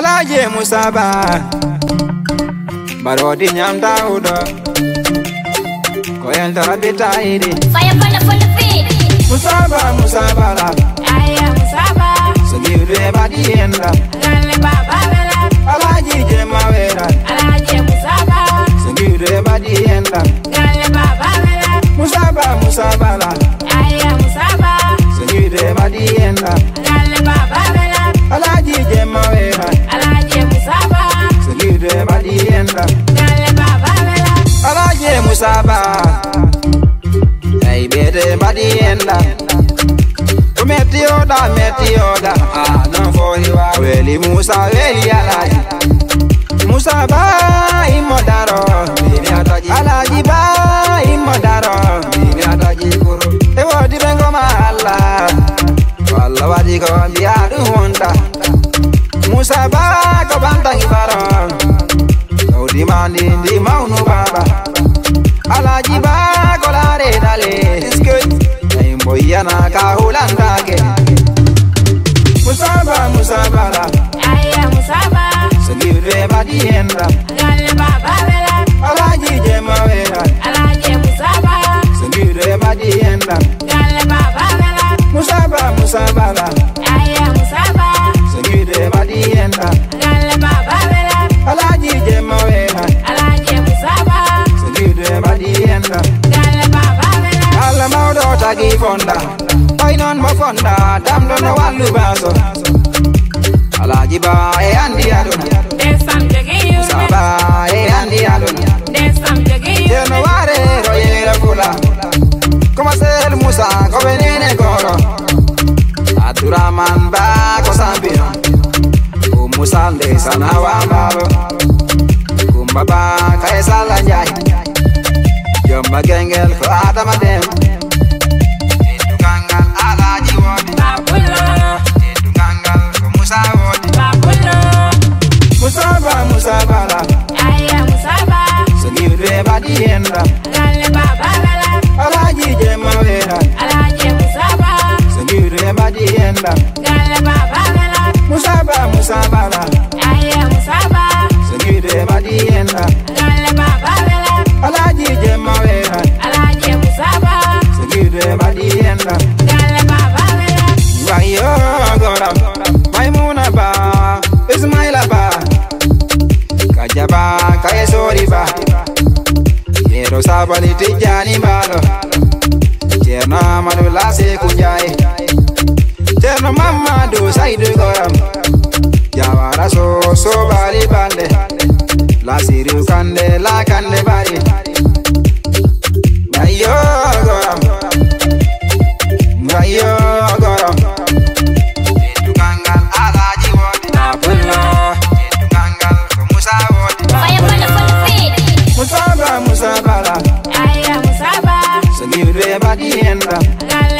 alaje musaba. Barodi nyamta udo koyen tara bitaidi Fire on the full feet. musaba musaba. La Aya musaba, sagibre badienda. Galle baba bela, alaji je mawera alaje musaba, sagibre badienda. galle baba alaje musaba ay bete badienda Metioda, metioda, ah, Weli Musa, weli alaji. Musa ba imodaro, Alaji ba imodaro, mimi ataji kuro Mandi di maunu baba. Alaji ba ko lare dale Skate. Boyana ka hulanda ke Musaba musaba la. Aya musaba, Sagire badienda galle baba maudo tagi fonda Painon mo fonda Dam don na walu baso Alaji ba e andi adona desam jogiyu, Saba e andi adona desam jogiyu, Tiene ware royere fula. Como ser musa ko benene goro Abdurrahman ba ko sambino Ko musa de sana wa mbalo Kumba ba ka esala njai Jomba gengel ko adama dem Tungangal Badienda galle baba bela, Alaji je mawera alaje musaba, Sagire badienda galle baba bela, Musaba musaba. La aya musaba, Sagire badienda galle baba bela, Alaji je mawera alaje musaba, Sagire badienda galle baba bela, Wayo oh, goram Maimuna ba? Ismaila Yero sabali tijani balo Cerna manu lase kunjai Cerna mamadu saidu goram Jawara so so bali bande La siriu kande la kande bari la aya musaba, Sagire badienda galle baba bela,